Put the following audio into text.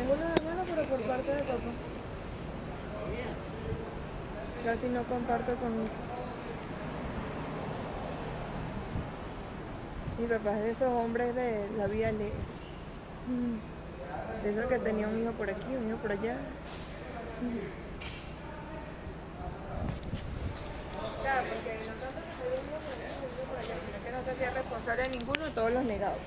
Tengo unos hermanos, pero por parte de papá. Casi no comparto con mi Mi papá es de esos hombres de la vida alegre. De esos que tenía un hijo por aquí, un hijo por allá. Claro, porque no tanto que soy un hijo por que no se hacía responsable de ninguno todos los negados.